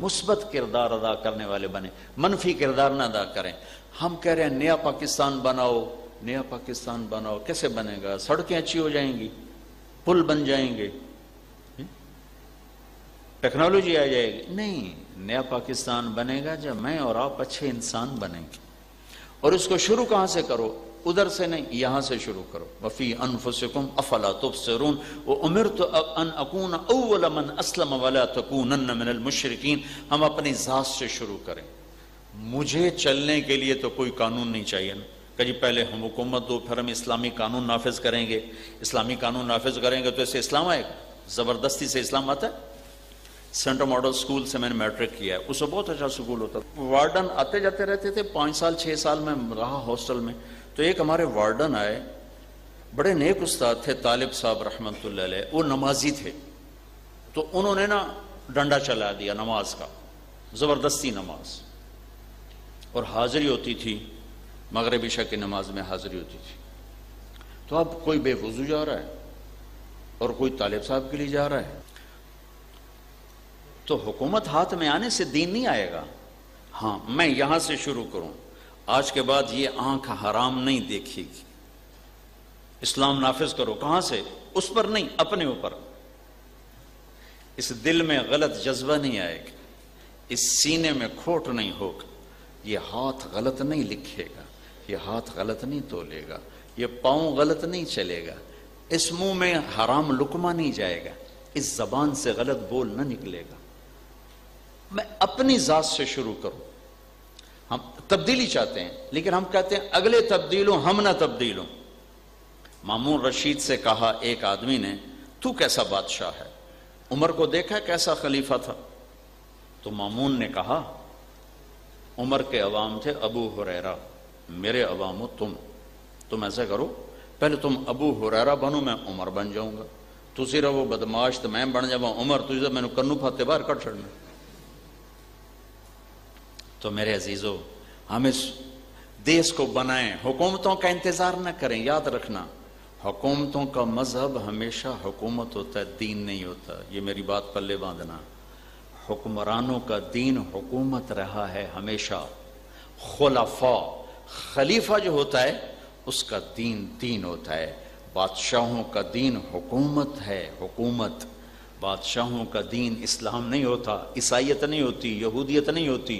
مثبت کردار ادا کرنے والے بنے منفی کردار نہ ادا کریں۔ ہم کہہ رہے ہیں، نیا پاکستان بناؤ، نیا پاکستان بناؤ، کیسے بنے گا؟ سڑکیں اچھی ہو جائیں گی، پل بن جائیں گے۔ ٹیکنالوجی آ جائے گی۔ نہیں، نیا پاکستان بنے گا جب میں اور آپ اچھے انسان بنیں گے۔ اور اس کو شروع کہاں سے کرو؟ ادھر سے نہیں، یہاں سے شروع کرو۔ وفی انفسکم افلا تبصرون۔ وامرت ان اکون اول من اسلم ولا تکونن من المشرکین۔ ہم اپنی ذات سے شروع کریں۔ مجھے چلنے کے لیے تو کوئی قانون نہیں چاہیے نا۔ کہ جی پہلے ہم حکومت دو، پھر ہم اسلامی قانون نافذ کریں گے۔ اسلامی قانون نافذ کریں گے تو اسے اسلام آئے گا۔ زبردستی سے اسلام آتا ہے۔ سینٹر ماڈل سکول سے میں نے میٹرک کیا ہے۔ اسے بہت اچھا سکول ہوتا وارڈن آتے جاتے رہتے تھے۔ پانچ سال، چھ سال میں رہا ہاسٹل میں۔ تو ایک ہمارے وارڈن آئے، بڑے نیک استاد تھے، طالب صاحب رحمت اللہ علیہ، وہ نمازی تھے۔ تو انہوں نے نا ڈنڈا چلا دیا نماز کا، زبردستی نماز۔ اور حاضری ہوتی تھی مغربی شا کی نماز میں حاضری ہوتی تھی۔ تو اب کوئی بے وضو جا رہا ہے، اور کوئی طالب صاحب کے لیے جا رہا ہے۔ تو حکومت ہاتھ میں آنے سے دین نہیں آئے گا۔ ہاں میں یہاں سے شروع کروں۔ آج کے بعد یہ آنکھ حرام نہیں دیکھے گی۔ اسلام نافذ کرو۔ کہاں سے؟ اس پر نہیں، اپنے اوپر۔ اس دل میں غلط جذبہ نہیں آئے گا۔ اس سینے میں کھوٹ نہیں ہوگا۔ یہ ہاتھ غلط نہیں لکھے گا۔ یہ ہاتھ غلط نہیں تولے گا۔ یہ پاؤں غلط نہیں چلے گا۔ اس منہ میں حرام لکما نہیں جائے گا۔ اس زبان سے غلط بول نہ نکلے گا۔ میں اپنی ذات سے شروع کروں۔ ہم تبدیلی چاہتے ہیں، لیکن ہم کہتے ہیں اگلے تبدیل ہوں ہم نہ تبدیل ہوں مامون رشید سے کہا ایک آدمی نے، تو کیسا بادشاہ ہے؟ عمر کو دیکھا کیسا خلیفہ تھا؟ تو مامون نے کہا، عمر کے عوام تھے ابو حریرہ میرے عوام ہو تم۔ تم ایسا کرو، پہلے تم ابو حریرہ بنو، میں عمر بن جاؤں گا۔ تو صرف وہ بدماش تو میں بن جاؤں، عمر تجھے میں نے کنو پھاتے باہر کٹ چھڑنا۔ تو میرے عزیزو، ہم اس دیس کو بنائیں۔ حکومتوں کا انتظار نہ کریں، یاد رکھنا۔ حکومتوں کا مذہب ہمیشہ حکومت ہوتا ہے، دین نہیں ہوتا۔ یہ میری بات پلے باندھنا۔ حکمرانوں کا دین حکومت رہا ہے ہمیشہ۔ خلفاء، خلیفہ جو ہوتا ہے، اس کا دین دین ہوتا ہے۔ بادشاہوں کا دین حکومت ہے، حکومت۔ بادشاہوں کا دین اسلام نہیں ہوتا، عیسائیت نہیں ہوتی، یہودیت نہیں ہوتی۔